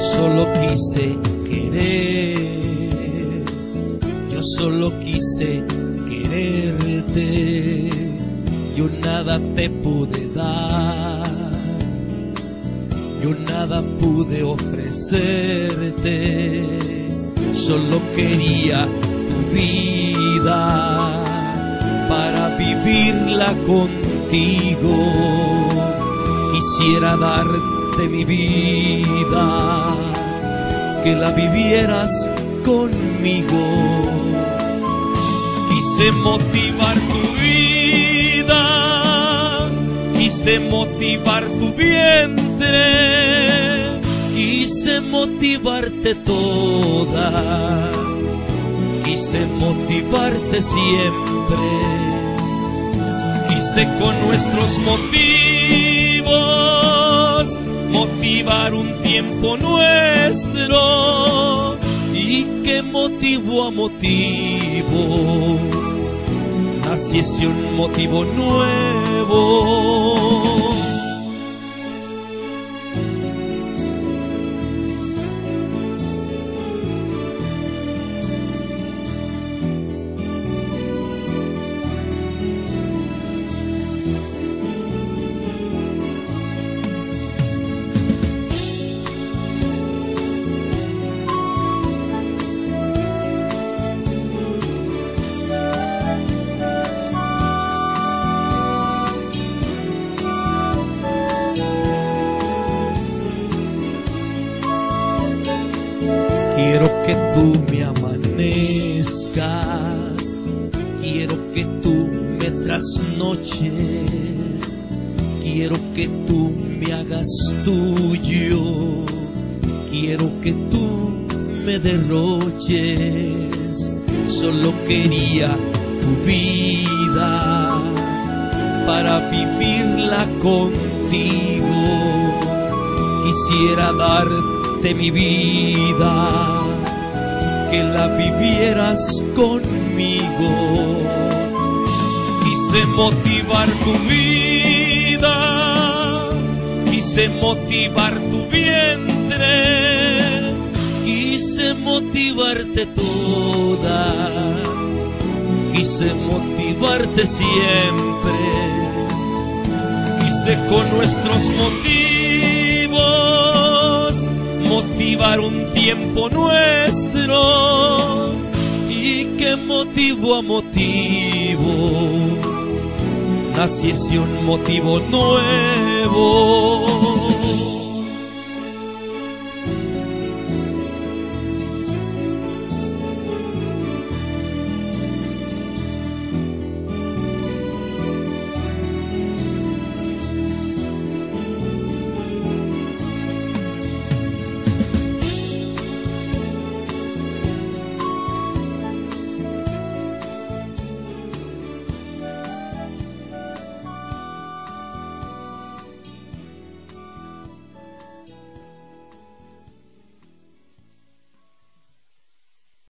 solo quise querer, yo solo quise quererte, yo nada te pude dar, yo nada pude ofrecerte, solo quería tu vida para vivirla contigo, quisiera darte mi vida, que la vivieras conmigo. Quise motivar tu vida, quise motivar tu vientre, quise motivarte toda, quise motivarte siempre, quise con nuestros motivos motivar un tiempo nuestro y que motivo a motivo naciese un motivo nuevo. Quiero que tú me amanezcas, quiero que tú me trasnoches, quiero que tú me hagas tuyo, quiero que tú me derroches. Solo quería tu vida para vivirla contigo. Quisiera darte mi vida, que la vivieras conmigo. Quise motivar tu vida, quise motivar tu vientre, quise motivarte toda, quise motivarte siempre, quise con nuestros motivos motivar un tiempo nuestro y que motivo a motivo naciese un motivo nuevo.